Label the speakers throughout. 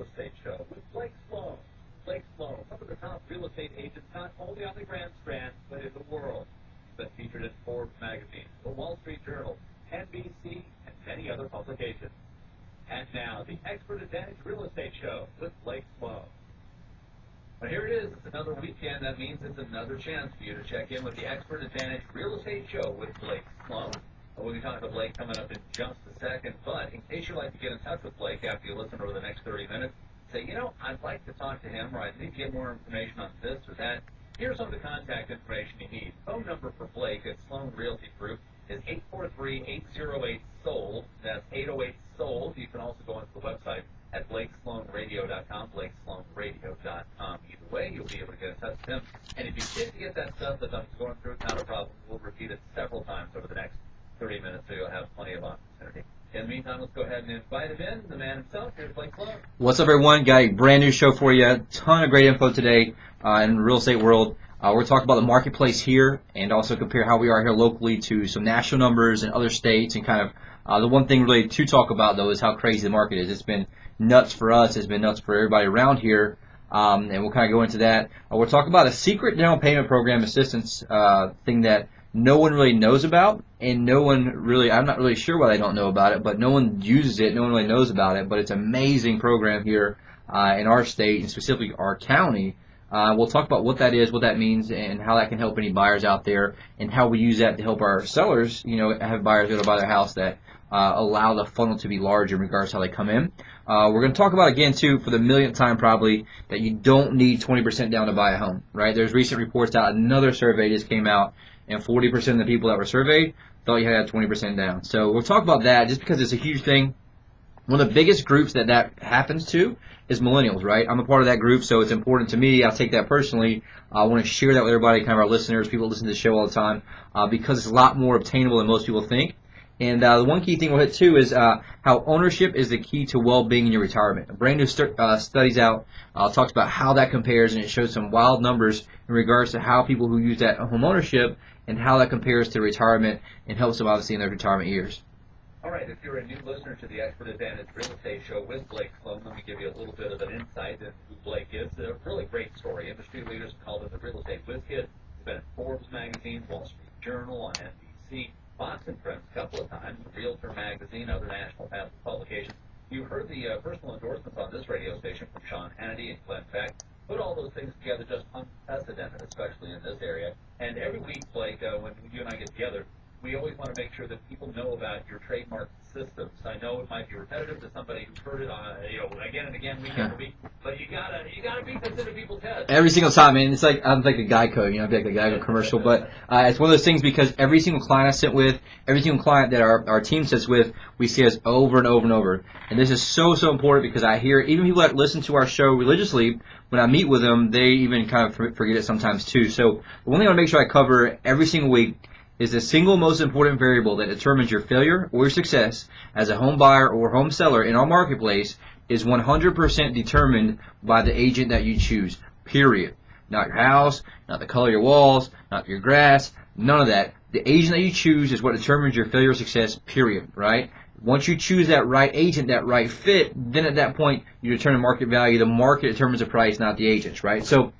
Speaker 1: Real Estate Show with Blake Sloan. Blake Sloan, one of the top real estate agents not only on the Grand Strand, but in the world. He's been featured in Forbes magazine, the Wall Street Journal, NBC, and many other publications. And now, the Expert Advantage Real Estate Show with Blake Sloan. Well, here it is. It's another weekend. That means it's another chance for you to check in with the Expert Advantage Real Estate Show with Blake Sloan. We'll be talking to Blake coming up in just a second. But in case you'd like to get in touch with Blake after you listen over the next 30 minutes, say, you know, I'd like to talk to him or I need to get more information on this or that. Here's some of the contact information you need. Phone number for Blake at Sloan Realty Group is 843-808-SOLD. That's 808-SOLD. You can also go onto the website at blakesloanradio.com, blakesloanradio.com. Either way, you'll be able to get in touch with him. And if you didn't get that stuff that I'm going through, not a problem. We'll repeat it several times over the next 30 minutes, so you'll have plenty of opportunity. In the meantime, let's go ahead and invite him in,
Speaker 2: What's up, everyone? Got a brand new show for you. Ton of great info today uh, in the real estate world. Uh, we're talking about the marketplace here and also compare how we are here locally to some national numbers in other states and kind of uh, the one thing really to talk about though is how crazy the market is. It's been nuts for us. It's been nuts for everybody around here. Um, and we'll kind of go into that. Uh, we'll talk about a secret down payment program assistance uh, thing that no one really knows about, and no one really, I'm not really sure why they don't know about it, but no one uses it, no one really knows about it, but it's an amazing program here uh, in our state, and specifically our county. Uh, we'll talk about what that is, what that means, and how that can help any buyers out there, and how we use that to help our sellers, you know, have buyers go to buy their house that uh, allow the funnel to be large in regards to how they come in. Uh, we're going to talk about again too for the millionth time probably that you don't need 20% down to buy a home, right? There's recent reports out. Another survey just came out and 40% of the people that were surveyed thought you had 20% down. So we'll talk about that just because it's a huge thing. One of the biggest groups that that happens to is millennials, right? I'm a part of that group, so it's important to me. I take that personally. I want to share that with everybody, kind of our listeners, people listen to the show all the time, uh, because it's a lot more obtainable than most people think. And uh, the one key thing we'll hit too is uh, how ownership is the key to well-being in your retirement. A brand new st- uh, studies out uh, talks about how that compares, and it shows some wild numbers in regards to how people who use that home ownership and how that compares to retirement and helps them obviously in their retirement years.
Speaker 1: All right, if you're a new listener to the Expert Advantage Real Estate Show with Blake Sloan, let me give you a little bit of an insight into who Blake is. A really great story. Industry leaders called him the real estate whiz kid. He's been in Forbes magazine, Wall Street Journal, on NBC, Fox and Friends a couple of times, Realtor magazine, other national publications. You heard the uh, personal endorsements on this radio station from Sean Hannity and Glenn Beck. Put all those things together, just unprecedented, especially in this area. And every week, Blake, uh, when you and I get together, we always want to make sure that people know about your trademark systems. I know it might be repetitive to somebody who's heard it on, you know, again and again, week after week, but you gotta, you gotta beat this into people's heads.
Speaker 2: Every single time, man. It's like I'm like a Geico, you know, like a Geico commercial, but uh, it's one of those things because every single client I sit with, every single client that our our team sits with, we see us over and over and over. And this is so so important because I hear even people that listen to our show religiously when I meet with them, they even kind of forget it sometimes too. So the one thing I want to make sure I cover every single week is the single most important variable that determines your failure or your success as a home buyer or home seller in our marketplace is 100% determined by the agent that you choose. Period. Not your house, not the color of your walls, not your grass, none of that. The agent that you choose is what determines your failure or success, period, right? Once you choose that right agent, that right fit, then at that point you determine market value. The market determines the price, not the agents, right? So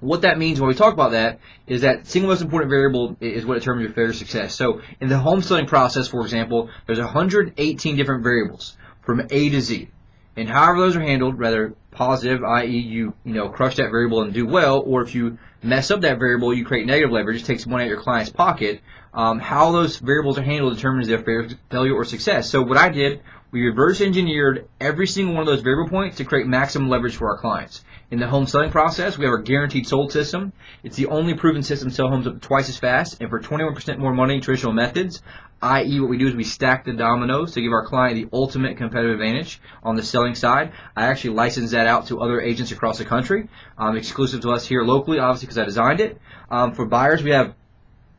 Speaker 2: what that means when we talk about that is that single most important variable is what determines your failure success. So in the home selling process, for example, there's 118 different variables from A to Z. And however those are handled, whether positive, i.e. you, you know, crush that variable and do well, or if you mess up that variable, you create negative leverage, it takes money out of your client's pocket, um, how those variables are handled determines their failure or success. So what I did, we reverse engineered every single one of those variable points to create maximum leverage for our clients. In the home selling process, we have our guaranteed sold system. It's the only proven system to sell homes up twice as fast and for 21% more money than traditional methods. I.e., what we do is we stack the dominoes to give our client the ultimate competitive advantage on the selling side. I actually license that out to other agents across the country, um, exclusive to us here locally, obviously because I designed it. Um, for buyers, we have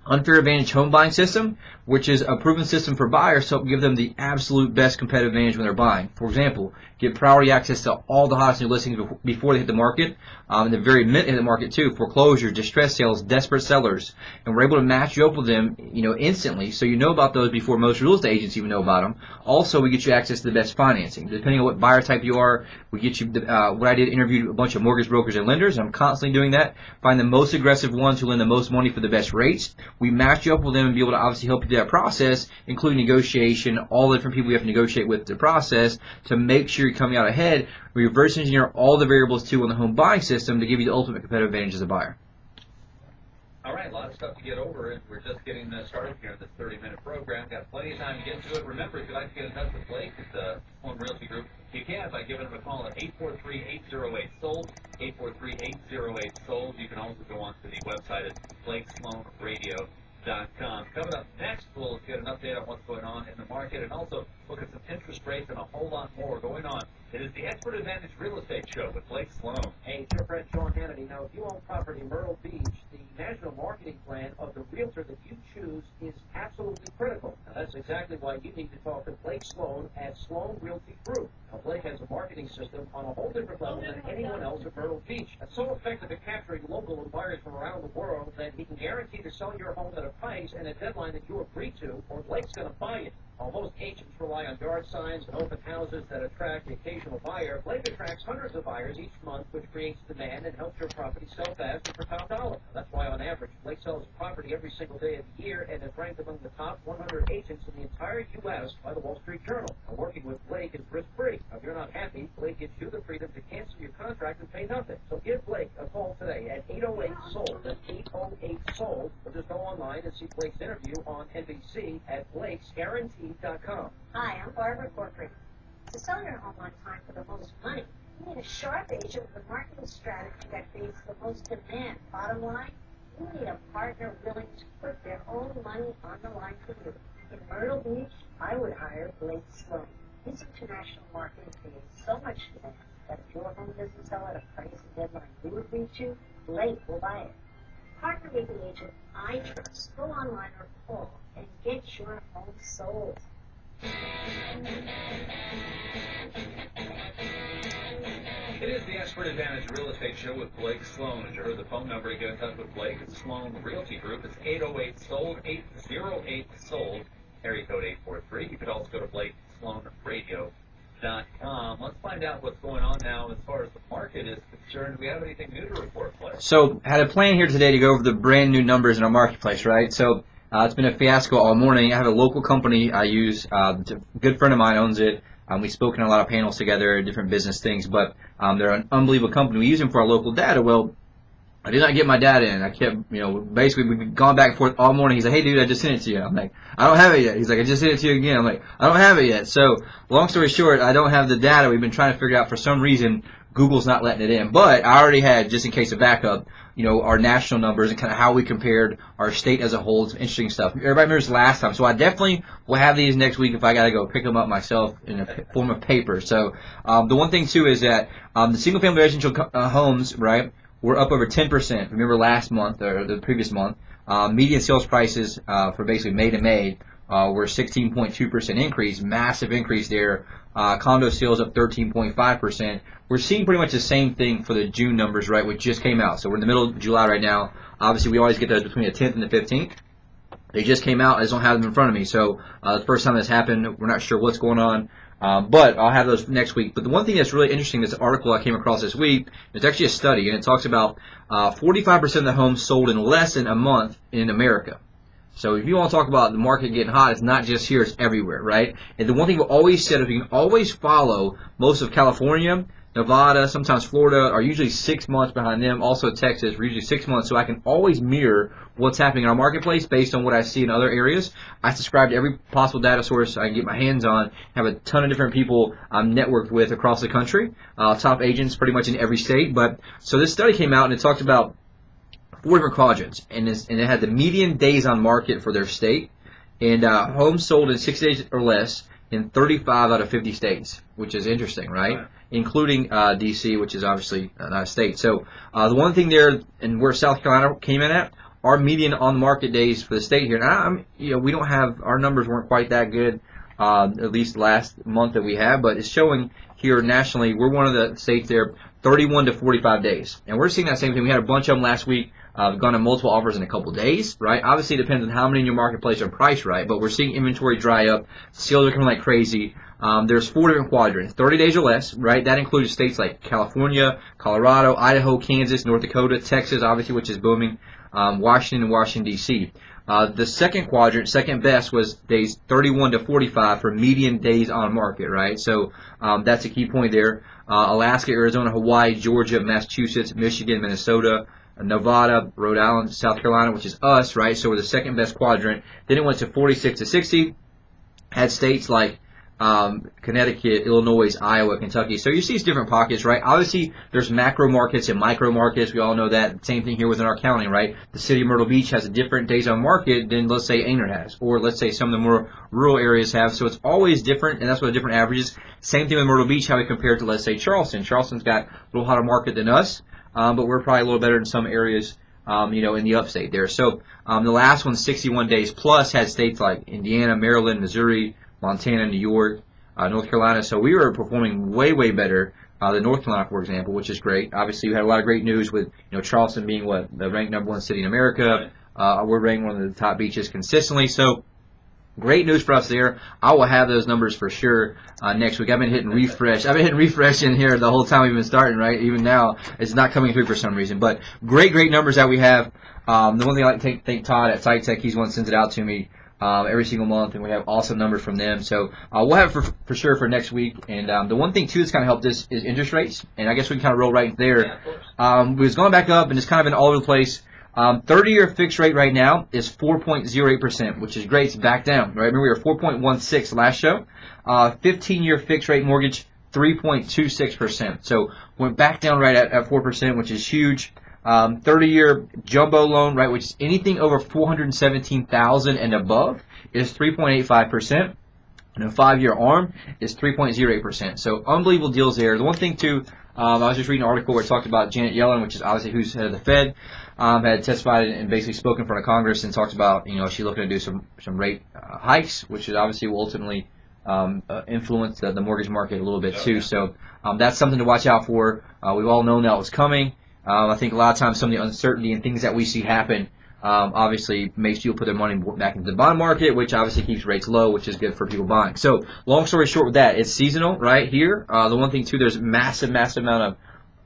Speaker 2: Unfair Advantage home buying system, which is a proven system for buyers to help give them the absolute best competitive advantage when they're buying. For example, get priority access to all the hottest new listings before they hit the market, um, and the very minute they hit the market too. Foreclosure, distress sales, desperate sellers, and we're able to match you up with them, you know, instantly, so you know about those before most real estate agents even know about them. Also, we get you access to the best financing, depending on what buyer type you are. We get you. Uh, what I did interviewed a bunch of mortgage brokers and lenders. And I'm constantly doing that. Find the most aggressive ones who lend the most money for the best rates. We match you up with them and be able to obviously help you through that process, including negotiation, all the different people you have to negotiate with the process to make sure coming out ahead. We reverse engineer all the variables too on the home buying system to give you the ultimate competitive advantage as a buyer.
Speaker 1: All right, a lot of stuff to get over, and we're just getting started here in this 30-minute program. Got plenty of time to get to it. Remember, if you'd like to get in touch with Blake at the Home Realty Group, you can by giving him a call at 843-808-SOLD, 843-808-SOLD. You can also go on to the website at BlakeSloanRadio.com. Coming up next, we'll get an update on what's going on in the market and also look at some interest rates and a whole lot more going on. It is the Expert Advantage Real Estate Show with Blake Sloan.
Speaker 3: Hey, it's your friend Sean Hannity. Now, if you own property in Myrtle Beach, the national marketing plan of the realtor that you choose is absolutely critical. Now, that's exactly why you need to talk to Blake Sloan at Sloan Realty Group. Now, Blake has a marketing system on a whole different level than anyone else at Myrtle Beach. That's so effective at capturing local buyers from around the world that he can guarantee to sell your home at a price and a deadline that you agree to, or Blake's going to buy it. While most agents rely on yard signs and open houses that attract the occasional buyer, Blake attracts hundreds of buyers each month, which creates demand and helps your property sell fast for top dollar. That's why, on average, Blake sells a property every single day of the year and is ranked among the top 100 agents in the entire U.S. by the Wall Street Journal. Now, working with Blake is risk-free. If you're not happy, Blake gives you the freedom to cancel your contract and pay nothing. So give Blake a call today at 808-SOLD. That's 808-SOLD. Or just go online and see Blake's interview on NBC at
Speaker 4: Hi, I'm Barbara Corcoran. To sell your home on time for the most money, you need a sharp agent with a marketing strategy that creates the most demand. Bottom line, you need a partner willing to put their own money on the line for you. In Myrtle Beach, I would hire Blake Sloan. His international marketing creates so much demand that if your home doesn't sell at a price and deadline you agree you, Blake will buy it. Partner with the agent I trust. Go online or call and get your home sold.
Speaker 1: It is the Expert Advantage Real Estate Show with Blake Sloan. As you heard the phone number get in touch with Blake, it's Sloan Realty Group. It's 808-SOLD, 808-SOLD, area code 843. You could also go to Let's find out what's going on now as far as the market is concerned. Do we have anything new to report, Blake?
Speaker 2: So, had a plan here today to go over the brand new numbers in our marketplace, right? So, uh, it's been a fiasco all morning. I have a local company I use. Uh, a good friend of mine owns it. Um, we've spoken a lot of panels together, different business things, but um, they're an unbelievable company. We use them for our local data. Well, I did not get my data in. I kept, you know, basically we've gone back and forth all morning. He's like, hey, dude, I just sent it to you. I'm like, I don't have it yet. He's like, I just sent it to you again. I'm like, I don't have it yet. So, long story short, I don't have the data. We've been trying to figure out for some reason Google's not letting it in. But I already had, just in case of backup, you know, our national numbers and kind of how we compared our state as a whole. It's interesting stuff. Everybody remembers last time. So I definitely will have these next week if I got to go pick them up myself in a form of paper. So um, the one thing, too, is that um, the single family residential uh, homes, right, were up over 10%. Remember last month or the previous month. Uh, median sales prices uh, for basically May to May uh, were 16.2% increase, massive increase there. Uh, condo sales up 13.5%. We're seeing pretty much the same thing for the June numbers, right, which just came out. So we're in the middle of July right now. Obviously, we always get those between the 10th and the 15th. They just came out. I just don't have them in front of me. So uh, the first time this happened, we're not sure what's going on. Um, but I'll have those next week. But the one thing that's really interesting, this article I came across this week, it's actually a study, and it talks about uh, 45% of the homes sold in less than a month in America. So if you want to talk about the market getting hot, it's not just here, it's everywhere, right? And the one thing we always said is we can always follow most of California, Nevada, sometimes Florida are usually six months behind them. Also Texas, we're usually six months. So I can always mirror what's happening in our marketplace based on what I see in other areas. I subscribe to every possible data source I can get my hands on. Have a ton of different people I'm networked with across the country. Uh, top agents pretty much in every state. But so this study came out and it talked about four different quadrants, and, and it had the median days on market for their state, and uh, homes sold in six days or less in 35 out of 50 states, which is interesting, right? right. Including uh, D.C., which is obviously not a state. So uh, the one thing there, and where South Carolina came in at, our median on the market days for the state here. Now, I'm, you know, we don't have our numbers weren't quite that good, uh, at least last month that we have, but it's showing here nationally we're one of the states there 31 to 45 days, and we're seeing that same thing. We had a bunch of them last week. Uh, gone to multiple offers in a couple days, right? Obviously, it depends on how many in your marketplace are priced right, but we're seeing inventory dry up. Sales are coming like crazy. Um, there's four different quadrants, 30 days or less, right? That includes states like California, Colorado, Idaho, Kansas, North Dakota, Texas, obviously, which is booming, um, Washington, and Washington, D.C. Uh, the second quadrant, second best, was days 31 to 45 for median days on market, right? So um, that's a key point there. Uh, Alaska, Arizona, Hawaii, Georgia, Massachusetts, Michigan, Minnesota, Nevada, Rhode Island, South Carolina, which is us, right? So we're the second best quadrant. Then it went to 46 to 60. Had states like um, Connecticut, Illinois, Iowa, Kentucky. So you see these different pockets, right? Obviously, there's macro markets and micro markets. We all know that. Same thing here within our county, right? The city of Myrtle Beach has a different days on market than, let's say, Aynor has, or let's say some of the more rural areas have. So it's always different, and that's what different averages. Same thing with Myrtle Beach, how we compare to, let's say, Charleston. Charleston's got a little hotter market than us, um, but we're probably a little better in some areas. Um, you know, in the upstate there. So um, the last one, 61 days plus, had states like Indiana, Maryland, Missouri, Montana, New York, uh, North Carolina. So we were performing way, way better uh, than North Carolina, for example, which is great. Obviously, we had a lot of great news with you know Charleston being what the ranked number one city in America. Uh, we're ranked one of the top beaches consistently. So great news for us there. I will have those numbers for sure uh, next week. I've been hitting refresh. I've been hitting refresh in here the whole time we've been starting. Right, even now it's not coming through for some reason. But great, great numbers that we have. Um, the one thing I like to thank, thank Todd at SiteTech, he's the one that sends it out to me um, every single month, and we have awesome numbers from them. So uh, we'll have it for, for sure for next week. And um, the one thing too that's kind of helped us is interest rates, and I guess we can kind of roll right there. Um, we was going back up, and it's kind of been all over the place. Um, 30-year fixed rate right now is 4.08%, which is great. It's back down, right? Remember we were 4.16 last show. Uh, 15-year fixed rate mortgage, 3.26%. So went back down right at, at 4%, which is huge. Um, 30-year jumbo loan, right, which is anything over 417,000 and above, is 3.85%. And a five-year ARM is 3.08%. So unbelievable deals there. The one thing too, um, I was just reading an article where it talked about Janet Yellen, which is obviously who's head of the Fed, um, had testified and basically spoken in front of Congress and talked about, you know, she's looking to do some some rate uh, hikes, which is obviously will ultimately um, uh, influence the, the, mortgage market a little bit too. So um, that's something to watch out for. Uh, we've all known that was coming. Um, I think a lot of times some of the uncertainty and things that we see happen um, obviously makes people put their money back into the bond market, which obviously keeps rates low, which is good for people buying. So, long story short, with that, it's seasonal right here. Uh, the one thing too, there's massive, massive amount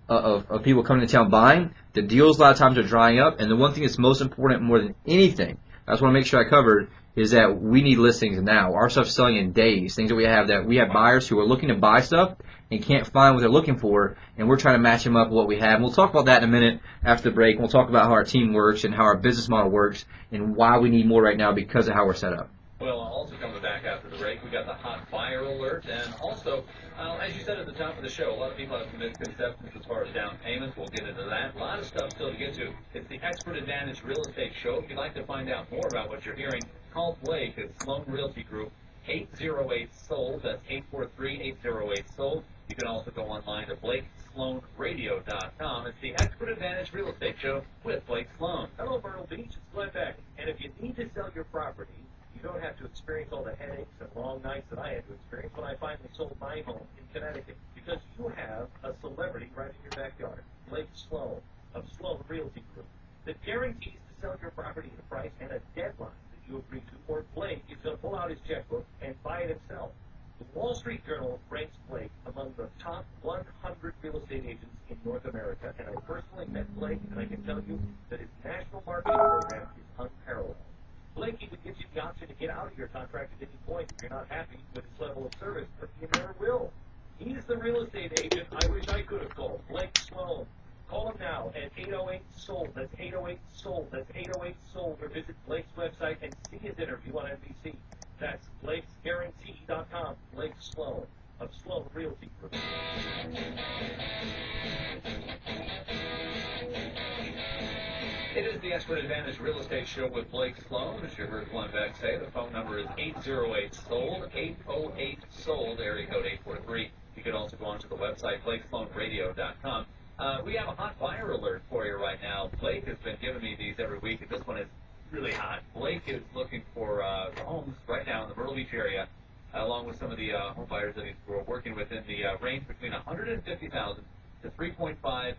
Speaker 2: of, of of people coming to town buying. The deals a lot of times are drying up, and the one thing that's most important more than anything, I just want to make sure I covered, is that we need listings now. Our stuff's selling in days. Things that we have that we have buyers who are looking to buy stuff and can't find what they're looking for, and we're trying to match them up with what we have. And we'll talk about that in a minute after the break. We'll talk about how our team works and how our business model works and why we need more right now because of how we're set up.
Speaker 1: Well, also coming back after the break, we got the hot fire alert, and also, uh, as you said at the top of the show, a lot of people have misconceptions as far as down payments. We'll get into that. A lot of stuff still to get to. It's the Expert Advantage Real Estate Show. If you'd like to find out more about what you're hearing, call Blake at Sloan Realty Group, 808 sold. That's 843 808 sold. You can also go online to BlakeSloanRadio.com. It's the Expert Advantage Real Estate Show with Blake Sloan.
Speaker 3: Hello, Myrtle Beach. It's Glenn Beck. And if you need to sell your property, you don't have to experience all the headaches and long nights that I had to experience when I finally sold my home in Connecticut. Because you have a celebrity right in your backyard, Blake Sloan of Sloan Realty Group, that guarantees to sell your property at a price and a deadline that you agree to, or Blake is going to pull out his checkbook and buy it himself. The Wall Street Journal ranks Blake among the top 100 real estate agents in North America, and I personally met Blake, and I can tell you that his national marketing program is unparalleled. Blake even gives you the option to get out of your contract at any point if you're not happy with his level of service, but you never will. He's the real estate agent I wish I could have called, Blake Sloan. Call him now at 808 sold. That's 808 sold. That's 808 sold. Or visit Blake's website and see his interview on NBC. That's Blake'sGuarantee.com. Blake Sloan of Sloan Realty Group.
Speaker 1: It is the Expert Advantage Real Estate Show with Blake Sloan. As you heard Glenn Beck say, the phone number is 808 sold, 808 sold, area code 843. You can also go onto the website, BlakeSloanRadio.com. Uh, we have a hot fire alert for you right now. Blake has been giving me these every week, and this one is really hot. Blake is looking for, uh, homes right now in the Myrtle Beach area, along with some of the uh, home buyers that he's we're working with in the uh, range between 150,000 to 3.5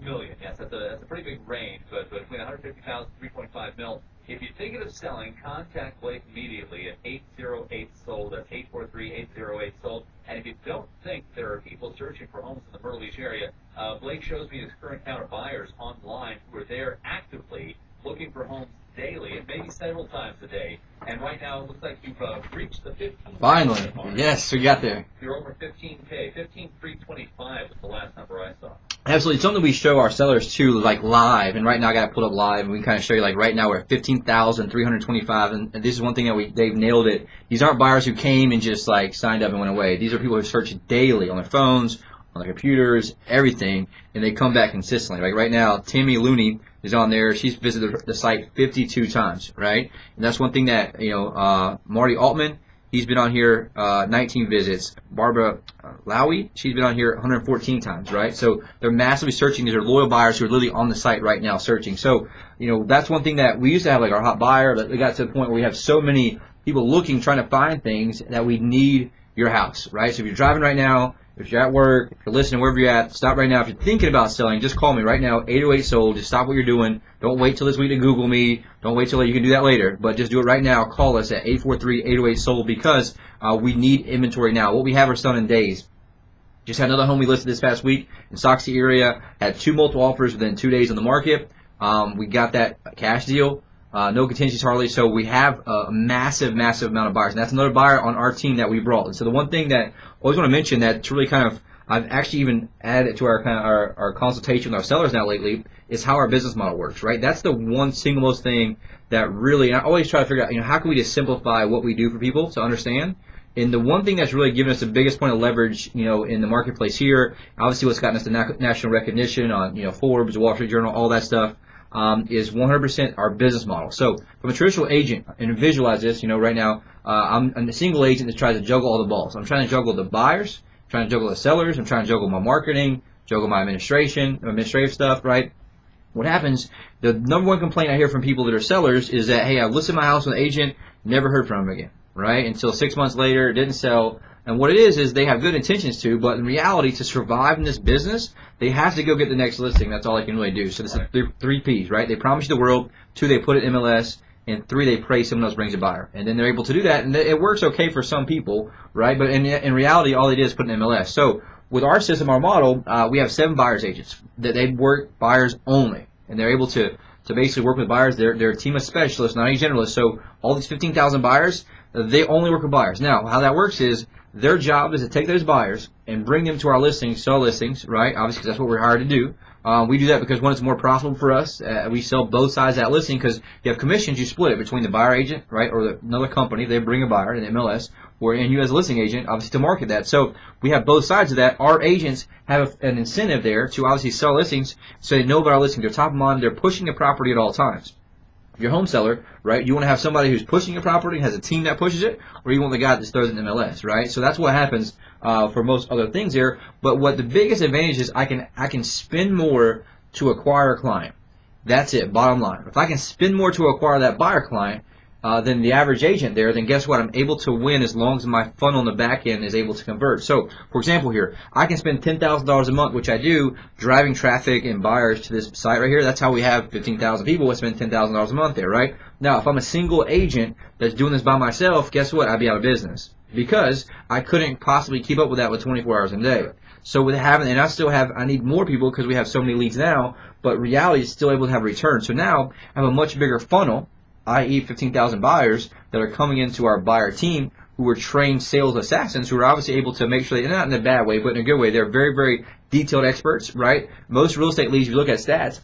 Speaker 1: million. Yes, that's a that's a pretty big range, but, but between 150,000 and 3.5 mil. If you're thinking of selling, contact Blake immediately at 808 sold. That's 843-808 sold. And if you don't think there are people searching for homes in the Myrtle Beach area, uh, Blake shows me his current count of buyers online who are there actively looking for homes daily and maybe several times a day. And right now it looks like you've uh, reached the 15.
Speaker 2: Finally, yes, we got there.
Speaker 1: You're over 15K. 15,325 was the last number I saw.
Speaker 2: Absolutely, it's something we show our sellers too, like live. And right now, I got it pulled up live, and we kind of show you like right now we're at fifteen thousand three hundred twenty-five, and, and this is one thing that we they've nailed it. These aren't buyers who came and just like signed up and went away. These are people who search daily on their phones, on their computers, everything, and they come back consistently. Like right now, Tammy Looney is on there. She's visited the site 52 times, right? And that's one thing that you know. Uh, Marty Altman, he's been on here uh, 19 visits. Barbara uh, Lowy, she's been on here 114 times, right? So they're massively searching. These are loyal buyers who are literally on the site right now searching. So you know that's one thing that we used to have like our hot buyer, but we got to the point where we have so many people looking, trying to find things that we need your house, right? So if you're driving right now, if you're at work, if you're listening, wherever you're at, stop right now. If you're thinking about selling, just call me right now, 808 sold. Just stop what you're doing. Don't wait till this week to Google me. Don't wait till you can do that later, but just do it right now. Call us at 843-808 sold because uh, we need inventory now. What we have are selling in days. Just had another home we listed this past week in Soxy area. Had two multiple offers within two days on the market. Um, we got that cash deal. Uh, no contingencies hardly. So we have a massive, massive amount of buyers. And that's another buyer on our team that we brought. And so the one thing that always want to mention that's really kind of I've actually even added to our kind of our, our consultation with our sellers now lately is how our business model works, right? That's the one single most thing that really, I always try to figure out, you know, how can we just simplify what we do for people to understand? And the one thing that's really given us the biggest point of leverage, you know, in the marketplace here, obviously what's gotten us the na- national recognition on, you know, Forbes, Wall Street Journal, all that stuff, um, is 100% our business model. So from a traditional agent, and visualize this, you know, right now, uh, I'm, I'm a single agent that tries to juggle all the balls. I'm trying to juggle the buyers, trying to juggle the sellers, I'm trying to juggle my marketing, juggle my administration, administrative stuff, right? What happens, the number one complaint I hear from people that are sellers is that, hey, I listed my house with an agent, never heard from him again, right? Until six months later, didn't sell. And what it is, is they have good intentions to, but in reality, to survive in this business, they have to go get the next listing. That's all they can really do. So this is three, three P's, right? They promise you the world. Two, they put it in MLS. And three, they pray someone else brings a buyer. And then they're able to do that. And it works okay for some people, right? But in, in reality, all they did is put in MLS. So with our system, our model, uh, we have seven buyers agents that they work buyers only. And they're able to, to basically work with buyers. They're, they're a team of specialists, not any generalists. So all these 15,000 buyers, they only work with buyers. Now, how that works is their job is to take those buyers and bring them to our listings, sell listings, right? Obviously, that's what we're hired to do. Uh, we do that because one, it's more profitable for us. Uh, we sell both sides of that listing because you have commissions. You split it between the buyer agent, right, or the, another company. They bring a buyer, an MLS, or and you as a listing agent, obviously to market that. So we have both sides of that. Our agents have an incentive there to obviously sell listings, so they know about our listings. They're top of mind. They're pushing the property at all times. If home seller, right, you want to have somebody who's pushing your property, has a team that pushes it, or you want the guy that throws in MLS, right? So that's what happens uh, for most other things here. But what the biggest advantage is, I can I can spend more to acquire a client. That's it. Bottom line. If I can spend more to acquire that buyer client uh, than the average agent there, then guess what? I'm able to win as long as my funnel on the back end is able to convert. So, for example, here I can spend ten thousand dollars a month, which I do, driving traffic and buyers to this site right here. That's how we have fifteen thousand people. We spend ten thousand dollars a month there, right? Now, if I'm a single agent that's doing this by myself, guess what? I'd be out of business because I couldn't possibly keep up with that with 24 hours a day. So with having, and I still have, I need more people because we have so many leads now, but reality is still able to have a return. So now I have a much bigger funnel, i.e. 15,000 buyers that are coming into our buyer team who are trained sales assassins who are obviously able to make sure, they're not in a bad way, but in a good way. They're very, very detailed experts, right? Most real estate leads, if you look at stats,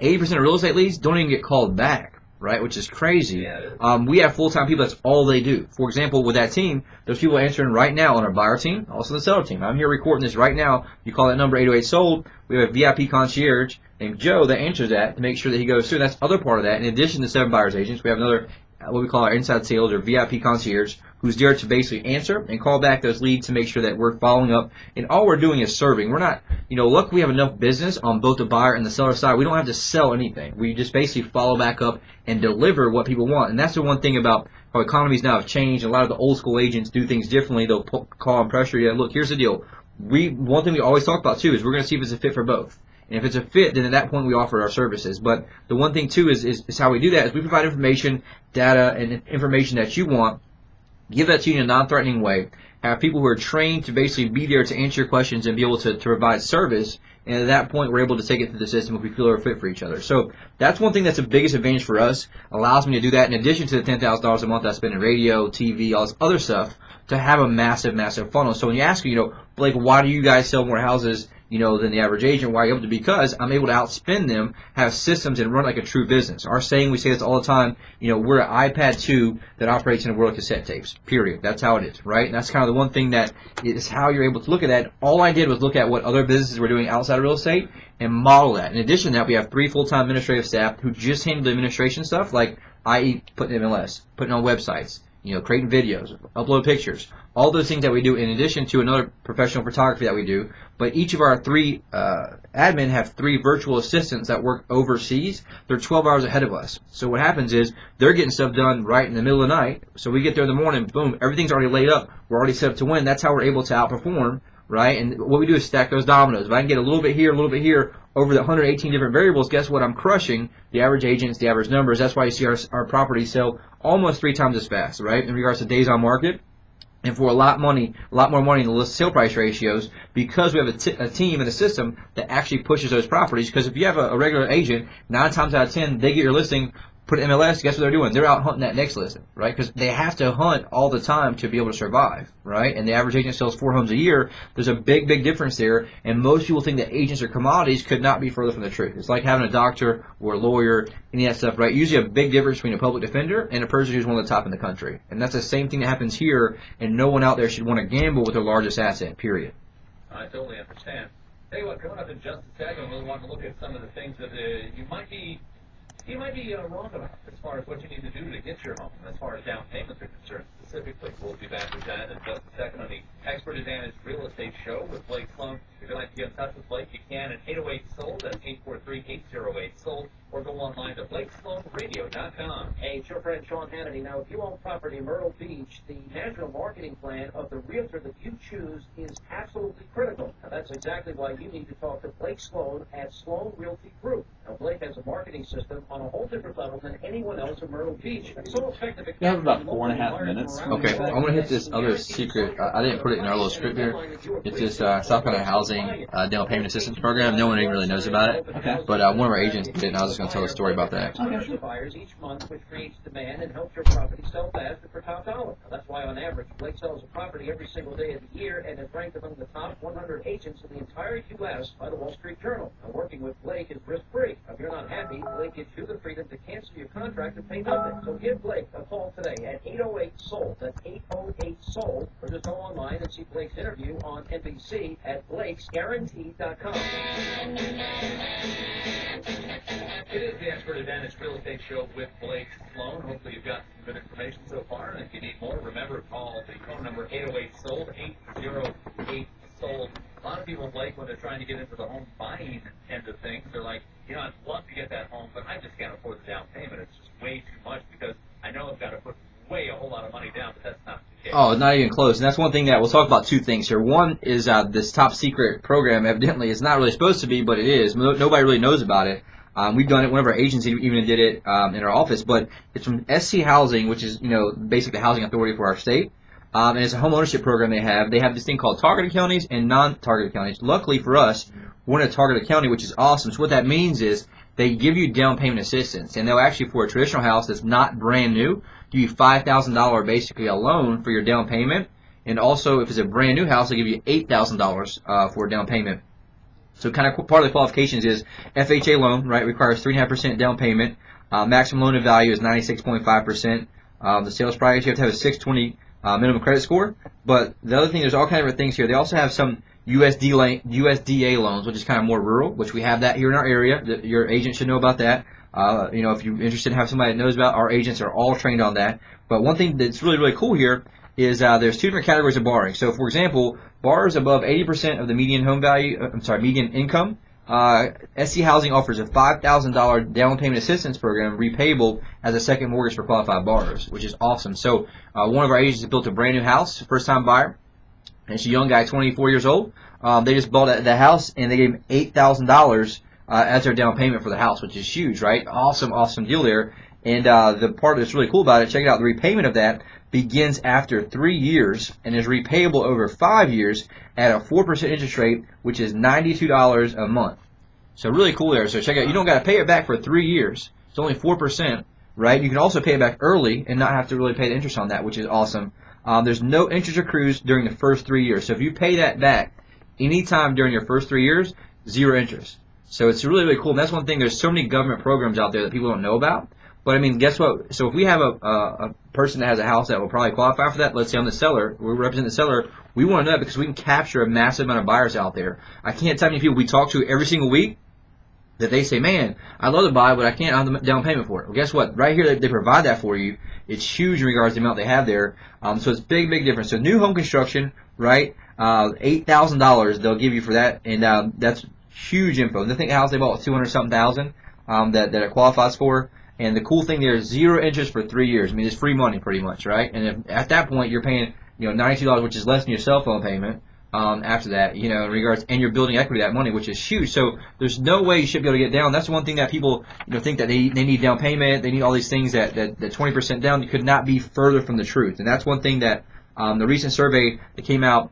Speaker 2: 80% of real estate leads don't even get called back, right? Which is crazy.
Speaker 1: Yeah.
Speaker 2: Um, we have full-time people. That's all they do. For example, with that team, there's people answering right now on our buyer team, also the seller team. I'm here recording this right now. You call that number 808 sold. We have a VIP concierge named Joe that answers that to make sure that he goes through. That's other part of that. In addition to seven buyers agents, we have another what we call our inside sales or VIP concierge, who's there to basically answer and call back those leads to make sure that we're following up. And all we're doing is serving. We're not, you know, look, we have enough business on both the buyer and the seller side. We don't have to sell anything. We just basically follow back up and deliver what people want. And that's the one thing about how economies now have changed. A lot of the old school agents do things differently. They'll call and pressure you. Look, here's the deal. We one thing we always talk about too is we're going to see if it's a fit for both. And if it's a fit, then at that point we offer our services. But the one thing too is, is, is how we do that is we provide information, data, and information that you want. Give that to you in a non-threatening way. Have people who are trained to basically be there to answer your questions and be able to, to provide service. And at that point, we're able to take it through the system if we feel we're fit for each other. So that's one thing that's the biggest advantage for us. Allows me to do that in addition to the ten thousand dollars a month I spend in radio, TV, all this other stuff to have a massive, massive funnel. So when you ask, you know, Blake, why do you guys sell more houses you know, than the average agent. Why able to? Because I'm able to outspend them, have systems, and run like a true business. Our saying, we say this all the time. You know, we're an iPad 2 that operates in a world of cassette tapes. Period. That's how it is, right? And that's kind of the one thing that is how you're able to look at that. All I did was look at what other businesses were doing outside of real estate and model that. In addition to that, we have three full-time administrative staff who just handle the administration stuff, like i.e. putting MLS, putting on websites, you know, creating videos, upload pictures, all those things that we do in addition to another professional photography that we do. But each of our three uh, admin have three virtual assistants that work overseas. They're 12 hours ahead of us. So what happens is they're getting stuff done right in the middle of the night. So we get there in the morning, boom, everything's already laid up. We're already set up to win. That's how we're able to outperform, right? And what we do is stack those dominoes. If I can get a little bit here, a little bit here, over the 118 different variables, guess what? I'm crushing the average agents, the average numbers. That's why you see our, our properties sell almost three times as fast, right? In regards to days on market and for a lot money, a lot more money in the sale price ratios because we have a team and a system that actually pushes those properties. Because if you have a, a regular agent, nine times out of ten, they get your listing put MLS, guess what they're doing? They're out hunting that next listing, right? Because they have to hunt all the time to be able to survive, right? And the average agent sells four homes a year. There's a big, big difference there. And most people think that agents are commodities could not be further from the truth. It's like having a doctor or a lawyer, any of that stuff, right? Usually a big difference between a public defender and a person who's one of the top in the country. And that's the same thing that happens here. And no one out there should want to gamble with their largest asset, period.
Speaker 1: I totally understand. Tell you what, coming up in just a second, we'll want to look at some of the things that uh, you might be you might be uh, wrong about as far as what you need to do to get your home, as far as down payments are concerned specifically. We'll be back with that in just a second on the Expert Advantage Real Estate Show with Blake Sloan. If you'd like to get in touch with Blake, you can at 808 sold. That's 843-808 sold. Or go online to BlakeSloanRadio.com.
Speaker 3: Hey, it's your friend Sean Hannity. Now, if you own property in Myrtle Beach, the national marketing plan of the realtor that you choose is absolutely critical. Now, that's exactly why you need to talk to Blake Sloan at Sloan Realty Group. Now, Blake has a marketing system on a whole different level than anyone else in Myrtle Beach. It's so effective.
Speaker 5: We have about four and a half minutes.
Speaker 2: Okay, I'm gonna hit this other secret. Uh, I didn't put it in our little script here. It's this uh, South Carolina Housing uh, Down Payment Assistance Program. No one even really knows about it,
Speaker 5: Okay.
Speaker 2: but uh, one of our agents did, and I was just gonna tell a story about that.
Speaker 3: Commercial buyers each month, which creates demand and helps your property sell faster for top dollar. That's why, on average, Blake sells a property every single day of the year and is ranked among the top 100 agents in the entire U.S. by the Wall Street Journal. Now, working with Blake is risk-free. If you're not happy, Blake gives you the freedom to cancel your contract and pay nothing. So give Blake a call today at 808-SOLD. That's 808-SOLD. Or just go online and see Blake's interview on NBC at blakesguarantee.com.
Speaker 1: It is the Expert Advantage Real Estate Show with Blake Sloan. Hopefully you've got some good information so far. And if you need more, remember, call the phone number 808-SOLD, 808-SOLD. A lot of people, Blake, when they're trying to get into the home buying end of things, they're like, you know, I'd love to get that home, but I just can't afford the down payment. It's just way too much because I know I've got to put way a whole lot of money down, but that's not the case.
Speaker 2: Oh, not even close. And that's one thing that we'll talk about two things here. One is uh, this top secret program. Evidently, it's not really supposed to be, but it is. No, nobody really knows about it. Um, we've done it. One of our agents even did it um, in our office, but it's from SC Housing, which is you know basically the housing authority for our state. Um, and it's a home ownership program they have. They have this thing called targeted counties and non-targeted counties. Luckily for us, we're in a targeted county, which is awesome. So what that means is they give you down payment assistance, and they'll actually for a traditional house that's not brand new, give you five thousand dollar basically a loan for your down payment, and also if it's a brand new house, they give you eight thousand uh, dollars for a down payment. So kind of part of the qualifications is FHA loan, right? Requires three and a half percent down payment. Uh, maximum loan to value is ninety six point five percent. Um, the sales price you have to have a six twenty uh, minimum credit score. But the other thing, there's all kinds of things here. They also have some USD USDA loans, which is kind of more rural, which we have that here in our area. Your agent should know about that. Uh, you know, if you're interested in having somebody that knows about, our agents are all trained on that. But one thing that's really, really cool here is uh, there's two different categories of borrowing. So, for example, borrowers above 80% of the median home value, uh, I'm sorry, median income, uh, SC Housing offers a $5,000 down payment assistance program repayable as a second mortgage for qualified borrowers, which is awesome. So, uh, one of our agents built a brand new house, first time buyer, and it's a young guy, 24 years old. Um, they just bought the house and they gave him $8,000 uh, as their down payment for the house, which is huge, right? Awesome, awesome deal there. And uh, the part that's really cool about it, check it out, the repayment of that begins after three years and is repayable over five years at a 4% interest rate, which is $92 a month. So really cool there. So check it out. You don't got to pay it back for three years. It's only 4%, right? You can also pay it back early and not have to really pay the interest on that, which is awesome. Um, there's no interest accrues during the first three years. So if you pay that back anytime during your first three years, zero interest. So it's really, really cool. And that's one thing. There's so many government programs out there that people don't know about. But I mean, guess what? So if we have a, a, a person that has a house that will probably qualify for that, let's say I'm the seller, we represent the seller, we want to know that because we can capture a massive amount of buyers out there. I can't tell you people we talk to every single week that they say, man, I'd love to buy, but I can't on the down payment for it. Well, guess what? Right here, they, they provide that for you. It's huge in regards to the amount they have there. Um, so it's big, big difference. So new home construction, right? Uh, eight thousand dollars they'll give you for that, and uh, that's huge info. The thing house they bought was two hundred something thousand um, that that it qualifies for. And the cool thing there is zero interest for three years. I mean, it's free money pretty much, right? And if, at that point you're paying, you know, ninety-two dollars, which is less than your cell phone payment. Um, after that, you know, in regards, and you're building equity that money, which is huge. So there's no way you should be able to get down. That's one thing that people, you know, think that they, they need down payment, they need all these things that, that, that 20% down could not be further from the truth. And that's one thing that, um, the recent survey that came out,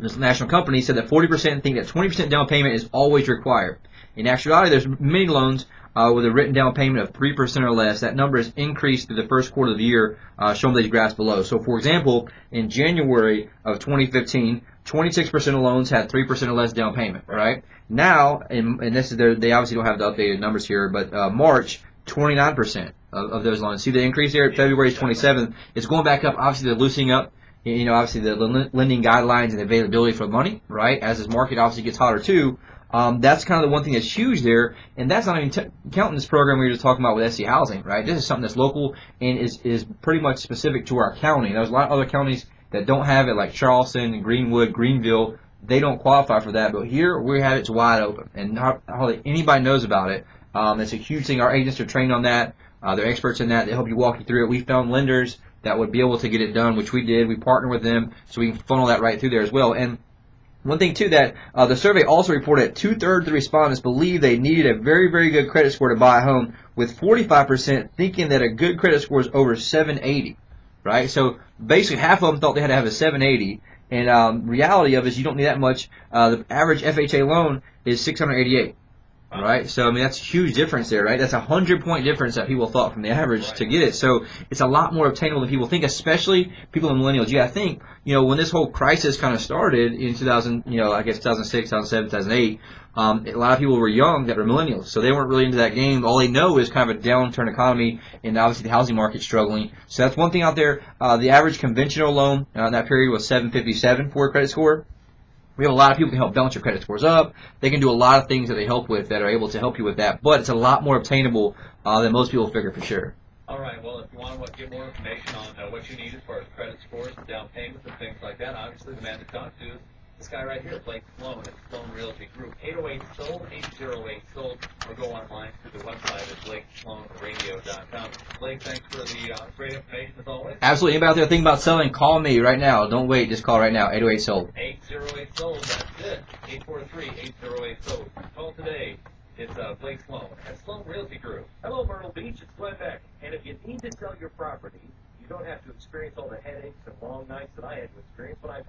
Speaker 2: this national company said that 40% think that 20% down payment is always required. In actuality, there's many loans uh, with a written down payment of 3% or less. That number has increased through the first quarter of the year, uh, shown these graphs below. So, for example, in January of 2015, 26% of loans had 3% or less down payment, right? Now, and, and this is their, they obviously don't have the updated numbers here, but uh, March, 29% of, of those loans. See the increase there? February 27th. It's going back up. Obviously, they're loosening up you know, obviously the lending guidelines and availability for money, right? As this market obviously gets hotter too, um, that's kind of the one thing that's huge there, and that's not even t- counting this program we were just talking about with SC Housing, right? This is something that's local and is is pretty much specific to our county. There's a lot of other counties that don't have it, like Charleston, Greenwood, Greenville. They don't qualify for that, but here we have it's wide open, and hardly anybody knows about it. Um, it's a huge thing. Our agents are trained on that. Uh, they're experts in that. They help you walk you through it. We found lenders that would be able to get it done, which we did. We partnered with them so we can funnel that right through there as well. And one thing too that uh, the survey also reported two thirds of the respondents believe they needed a very very good credit score to buy a home, with 45% thinking that a good credit score is over 780. Right, so basically half of them thought they had to have a 780, and um, reality of it is you don't need that much. Uh, the average FHA loan is 688. Right, so I mean that's a huge difference there, right? That's a hundred point difference that people thought from the average right. to get it. So it's a lot more obtainable than people think, especially people in millennials. You gotta think, you know, when this whole crisis kind of started in 2000, you know, I guess 2006, 2007, 2008, um, a lot of people were young that were millennials, so they weren't really into that game. All they know is kind of a downturn economy, and obviously the housing market struggling. So that's one thing out there. Uh, the average conventional loan uh, in that period was 757 for a credit score. We have a lot of people who can help balance your credit scores up. They can do a lot of things that they help with that are able to help you with that. But it's a lot more obtainable uh, than most people figure for sure.
Speaker 1: All right. Well, if you want to get more information on uh, what you need as far as credit scores down payments and things like that, obviously the man to talk to this guy right here, Blake Sloan at Sloan Realty Group. 808 sold, 808 sold, or go online to the website at blakesloanradio.com. Blake, thanks for the uh, great information as always.
Speaker 2: Absolutely. Anybody out there thinking about selling, call me right now. Don't wait. Just call right now. 808 sold.
Speaker 1: 808 sold. That's it. 843 808 sold. Call today. It's uh, Blake Sloan at Sloan Realty Group.
Speaker 3: Hello, Myrtle Beach. It's Glenn Beck. And if you need to sell your property, you don't have to experience all the headaches and long nights that I had to experience when I